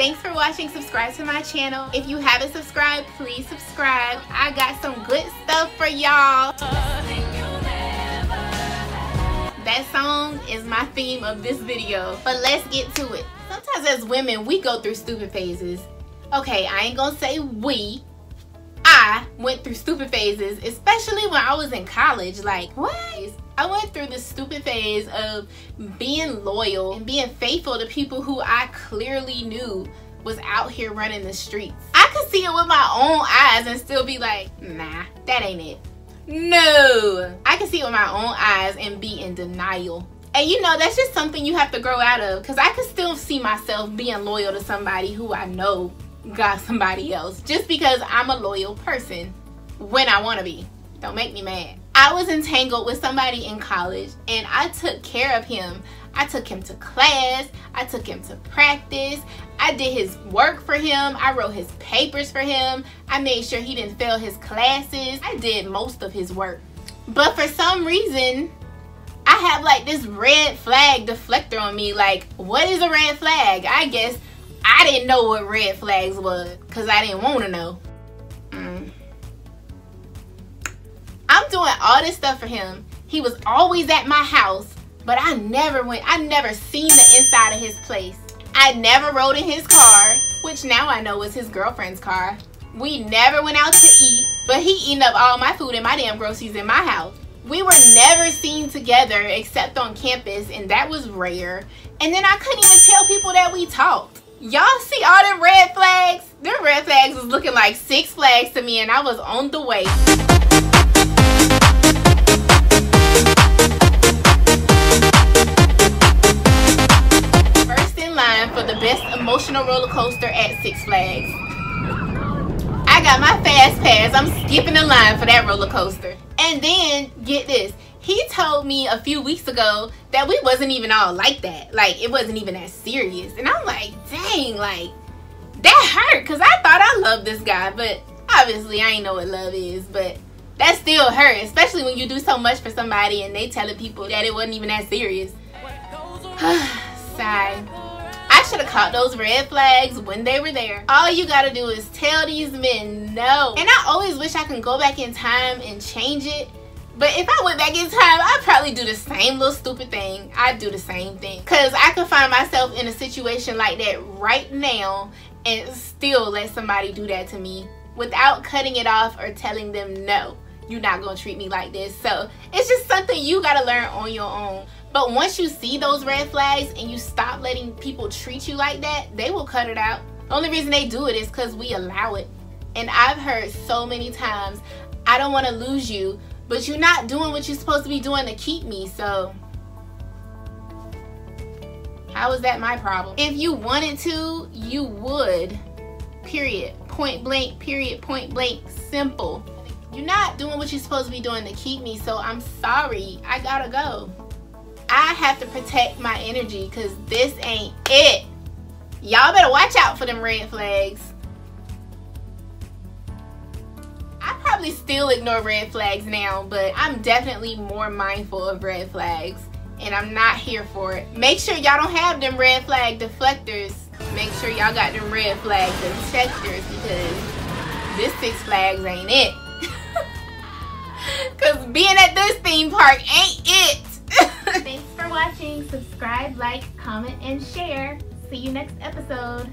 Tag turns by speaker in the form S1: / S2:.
S1: Thanks for watching. Subscribe to my channel. If you haven't subscribed, please subscribe. I got some good stuff for y'all. That song is my theme of this video. But let's get to it. Sometimes as women, we go through stupid phases. Okay, I ain't gonna say we. I went through stupid phases, especially when I was in college. Like, what? I went through this stupid phase of being loyal and being faithful to people who I clearly knew was out here running the streets. I could see it with my own eyes and still be like, nah, that ain't it. No, I can see it with my own eyes and be in denial. And you know, that's just something you have to grow out of because I can still see myself being loyal to somebody who I know got somebody else just because I'm a loyal person when I want to be. Don't make me mad. I was entangled with somebody in college and I took care of him. I took him to class, I took him to practice, I did his work for him, I wrote his papers for him, I made sure he didn't fail his classes, I did most of his work. But for some reason, I have like this red flag deflector on me. Like, what is a red flag? I guess I didn't know what red flags was because I didn't want to know. Mm. Doing all this stuff for him. He was always at my house, but I never went, I never seen the inside of his place. I never rode in his car, which now I know was his girlfriend's car. We never went out to eat, but he eating up all my food and my damn groceries in my house. We were never seen together except on campus, and that was rare. And then I couldn't even tell people that we talked. Y'all see all the red flags? Them red flags was looking like six flags to me, and I was on the way. Emotional roller coaster at Six Flags. I got my fast pass. I'm skipping the line for that roller coaster. And then, get this. He told me a few weeks ago that we wasn't even all like that. Like, it wasn't even that serious. And I'm like, dang, like, that hurt. Because I thought I loved this guy. But obviously, I ain't know what love is. But that still hurt. Especially when you do so much for somebody and they telling people that it wasn't even that serious. Caught those red flags when they were there. All you gotta do is tell these men no. And I always wish I can go back in time and change it. But if I went back in time, I'd probably do the same little stupid thing. I'd do the same thing. Because I could find myself in a situation like that right now and still let somebody do that to me without cutting it off or telling them no you're not gonna treat me like this so it's just something you gotta learn on your own but once you see those red flags and you stop letting people treat you like that, they will cut it out. The only reason they do it is because we allow it. And I've heard so many times, I don't want to lose you, but you're not doing what you're supposed to be doing to keep me, so how is that my problem? If you wanted to, you would. Period. Point blank, period, point blank, simple. You're not doing what you're supposed to be doing to keep me, so I'm sorry. I gotta go. I have to protect my energy because this ain't it. Y'all better watch out for them red flags. I probably still ignore red flags now, but I'm definitely more mindful of red flags. And I'm not here for it. Make sure y'all don't have them red flag deflectors. Make sure y'all got them red flag detectors because this Six Flags ain't it. Because being at this theme park Subscribe, like, comment, and share. See you next episode.